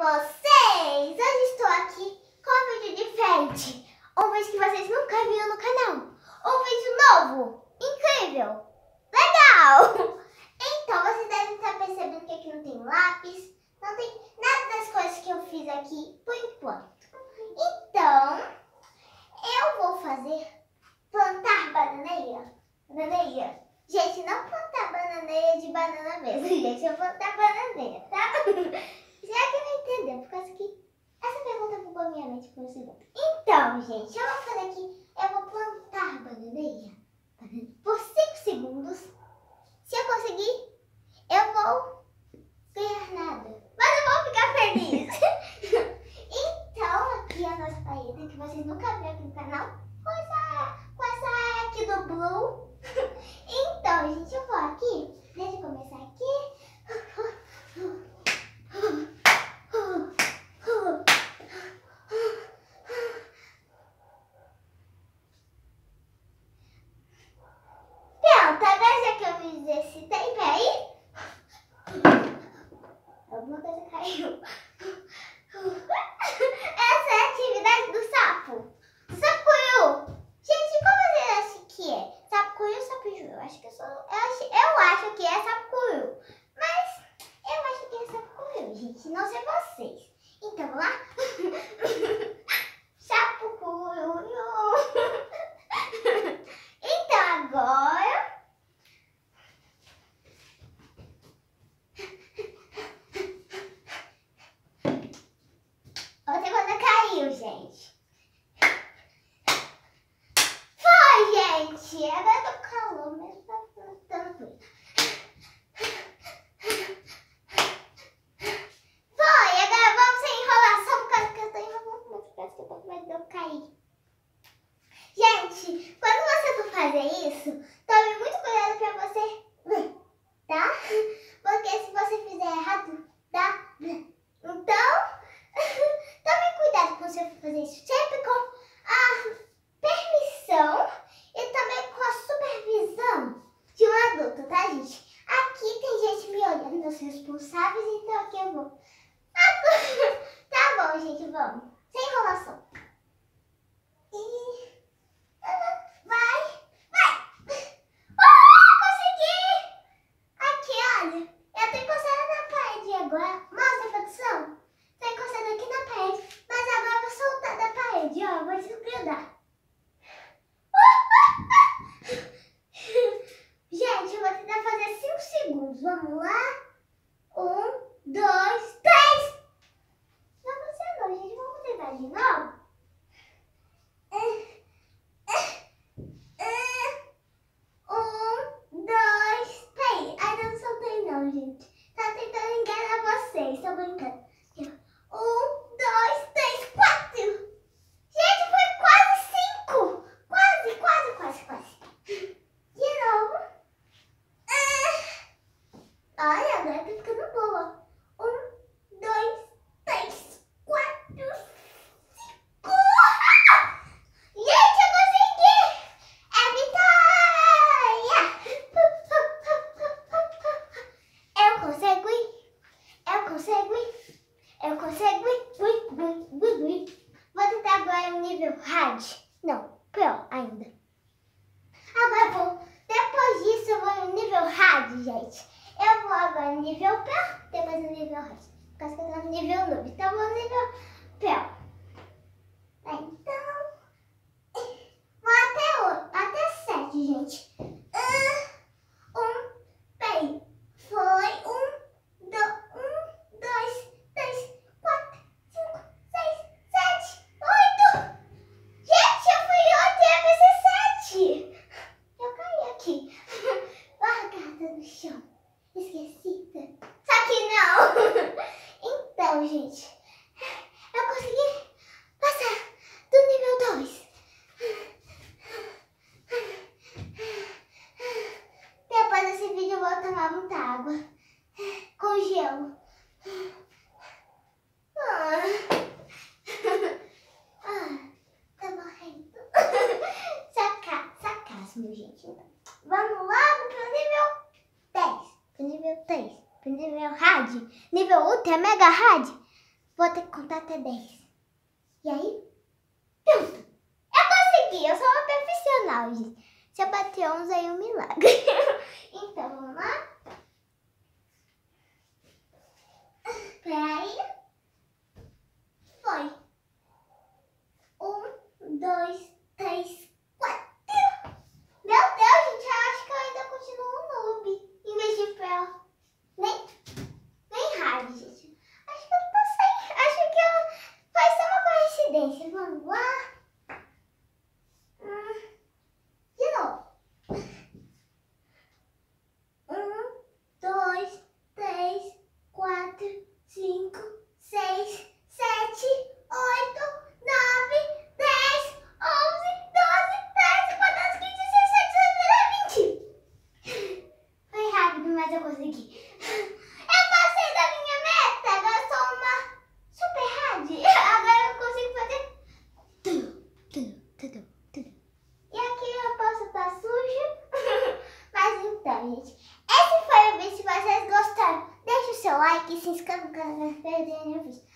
vocês! Hoje estou aqui com um vídeo diferente. Um vídeo que vocês nunca viram no canal. Um vídeo novo, incrível, legal! Então, vocês devem estar percebendo que aqui não tem lápis, não tem nada das coisas que eu fiz aqui por enquanto. Então, eu vou fazer plantar bananeira. Bananeira. Gente, não plantar bananeira de banana mesmo, gente. Eu plantar bananeira, tá? Será que não entendeu? Por causa que essa pergunta bugou minha mente por um segundo. Então, gente, eu vou fazer aqui. Eu vou plantar bananeira por 5 segundos. Se eu conseguir, eu vou ganhar nada. Mas eu vou ficar feliz. então, aqui é a nossa paleta que vocês nunca viram aqui no canal. Com essa, com essa aqui do Blue. então, gente, eu vou aqui. Deixa eu começar aqui. Pronto, agora já que eu me exercitei, peraí. Alguma coisa caiu. Essa é a atividade do sapo. Sapuiu. Gente, como você acha que é? Sapuiu ou sapuju? Eu acho que eu sou... Eu acho, eu acho que é sapuiu. Mas eu acho que é sapuiu, gente. Não sei vocês. Então, vamos lá? Eu consigo ir. Ui, ui, ui, ui. Vou tentar agora o nível hard. Não, pro ainda. Agora vou. Depois disso eu vou no nível hard, gente. Eu vou agora no nível pro, depois no nível hard. Por que eu no nível noob. Então eu vou no nível pro. Então. Vou até, até sete, gente. Ah, Um, peraí. Foi um, do, um, dois, três, quatro, cinco, seis, sete, oito. Gente, eu fui oito e ia ser sete. Eu caí aqui. Largada no chão. Esquecida. Só que não. Então, gente. Eu consegui passar do nível 2. Depois desse vídeo eu vou tomar muita água. Com gelo. Ah. Ah, tá morrendo. Saca, sarcasmo, gente. Vamos lá pro nível 10. Pro nível 3. Pro nível hard. Nível ultra mega hard. vou ter que contar até 10. E aí, pronto. Eu consegui, eu sou uma profissional, gente. Se eu bater 11 aí é um milagre. então, vamos lá? Peraí. Foi. Um, dois, três, quatro. Meu Deus, gente, eu acho que eu ainda continuo um noob. Em vez de pro. Nem, nem hard, gente. Acho que eu passei. Acho que eu, foi só uma coincidência. Vamos lá. Hum, de novo. Um, dois, três, quatro, cinco, seis, sete, oito, nove, dez, onze, doze, treze, quatorze, quinze, dezesseis, dezoito, vinte. Foi rápido, mas eu consegui. Eu passei da minha meta. Agora eu sou uma super hard. Agora eu consigo fazer tudo, tudo, tudo, tudo. E aqui eu posso estar sujo. Mas então, gente. Esse foi o vídeo. Se vocês gostaram, deixa o seu like e se inscreva no canal para perderem o vídeo.